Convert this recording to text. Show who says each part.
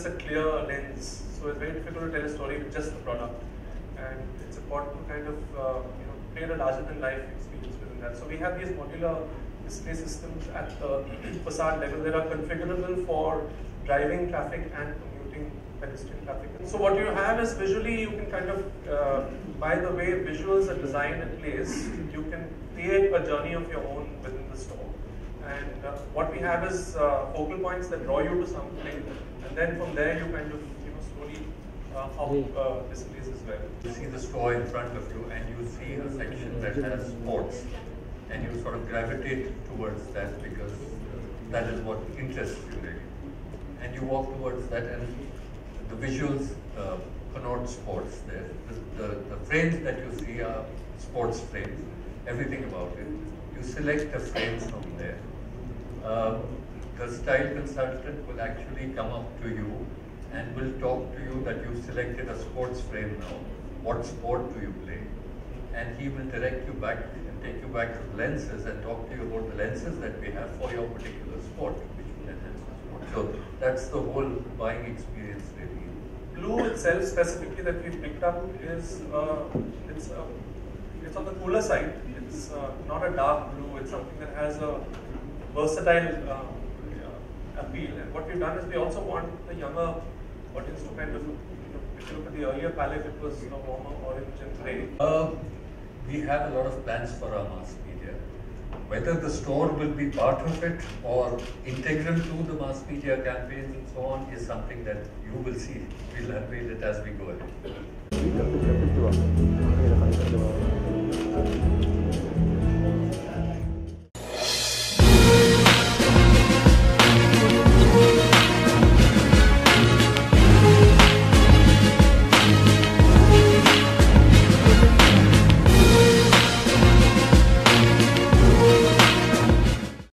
Speaker 1: clear lens, so it's very difficult to tell a story with just the product. And it's important to kind of uh, you know create a larger than life experience within that. So we have these modular display systems at the facade level that are configurable for driving traffic and commuting pedestrian traffic. So what you have is visually you can kind of, uh, by the way visuals are designed in place, you can create a journey of your own within the store. And uh, what we have is uh, focal points that draw you to something, and then from there you kind of you know slowly uh, hop uh, displays as well.
Speaker 2: You see the store in front of you and you see a section that has sports and you sort of gravitate towards that because that is what interests you really. And you walk towards that and the visuals uh, connote sports there. The, the, the frames that you see are sports frames, everything about it. You select a frame from there. Uh, the style consultant will actually come up to you and will talk to you that you've selected a sports frame now. What sport do you play? And he will direct you back and take you back to lenses and talk to you about the lenses that we have for your particular sport. So that's the whole buying experience really.
Speaker 1: Blue itself specifically that we've picked up is uh, it's uh, it's on the cooler side. It's uh, not a dark blue. It's something that has a versatile uh, appeal. And what we've done is we also want the younger audience to kind of, you know, if you look at the earlier palette, it was you know, warmer orange and grey.
Speaker 2: Uh, we have a lot of plans for our mass media. Whether the store will be part of it or integral to the mass media campaigns and so on is something that you will see. We'll unveil it as we go ahead.